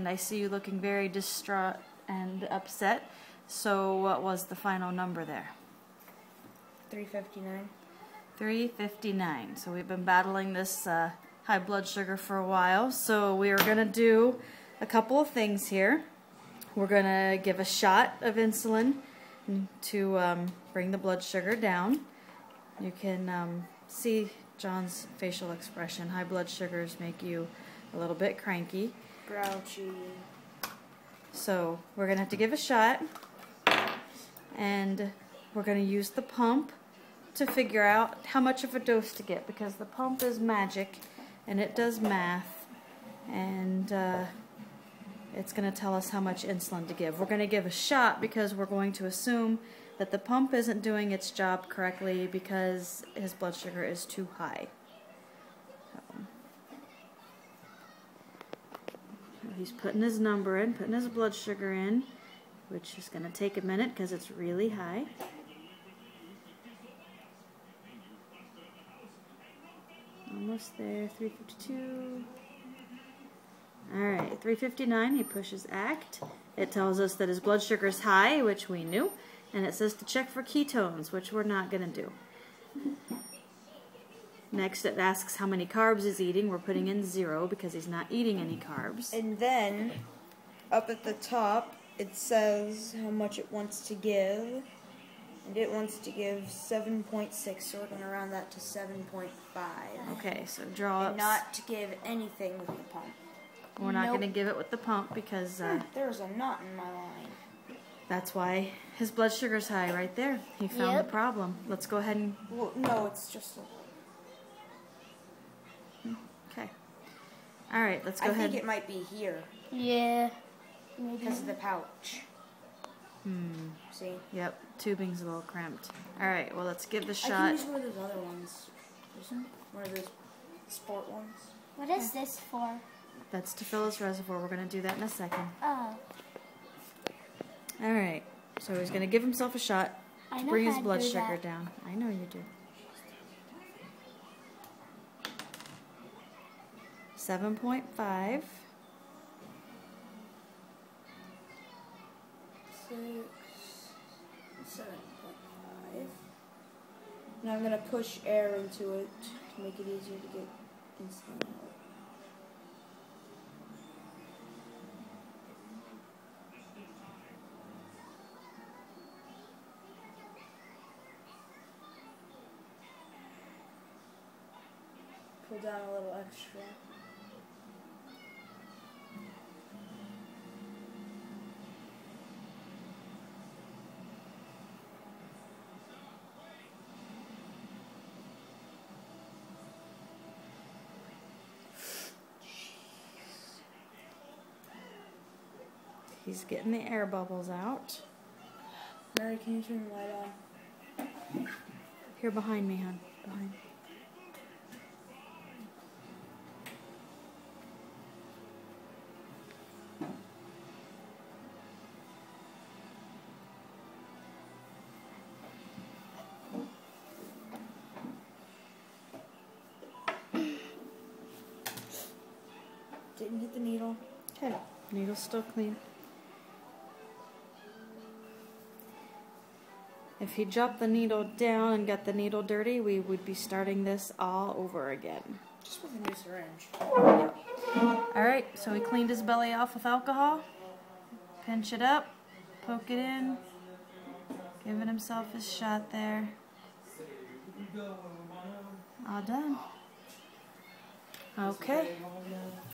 and I see you looking very distraught and upset. So what was the final number there? 359. 359. So we've been battling this uh, high blood sugar for a while. So we are going to do a couple of things here. We're going to give a shot of insulin to um, bring the blood sugar down. You can um, see John's facial expression. High blood sugars make you a little bit cranky. Grouchy. So we're going to have to give a shot and we're going to use the pump to figure out how much of a dose to get because the pump is magic and it does math and uh, it's going to tell us how much insulin to give. We're going to give a shot because we're going to assume that the pump isn't doing its job correctly because his blood sugar is too high. He's putting his number in, putting his blood sugar in, which is going to take a minute because it's really high. Almost there, 352. Alright, 359, he pushes ACT. It tells us that his blood sugar is high, which we knew, and it says to check for ketones, which we're not going to do. Next, it asks how many carbs he's eating. We're putting in zero because he's not eating any carbs. And then, up at the top, it says how much it wants to give. And it wants to give 7.6, so we're going to round that to 7.5. Okay, so draw and not to give anything with the pump. We're not nope. going to give it with the pump because... Uh, There's a knot in my line. That's why his blood sugar's high right there. He found yep. the problem. Let's go ahead and... Well, no, it's just... Okay. All right, let's go I ahead. I think it might be here. Yeah. Maybe. Because of the pouch. Hmm. See? Yep. Tubing's a little cramped. All right. Well, let's give the shot. I can use one of those other ones. One of those sport ones. What is this for? That's to fill his reservoir. We're going to do that in a second. Oh. All right. So he's going to give himself a shot to bring his blood sugar that. down. I know you do. 7.5. Now I'm going to push air into it to make it easier to get. Pull down a little extra. He's getting the air bubbles out. Mary, can you turn the light on? Here behind me, hon. Behind. Didn't hit the needle. Okay, needle's still clean. If he dropped the needle down and got the needle dirty, we would be starting this all over again. Just with a new syringe. Yep. Alright, so he cleaned his belly off with alcohol. Pinch it up. Poke it in. Giving himself his shot there. All done. Okay.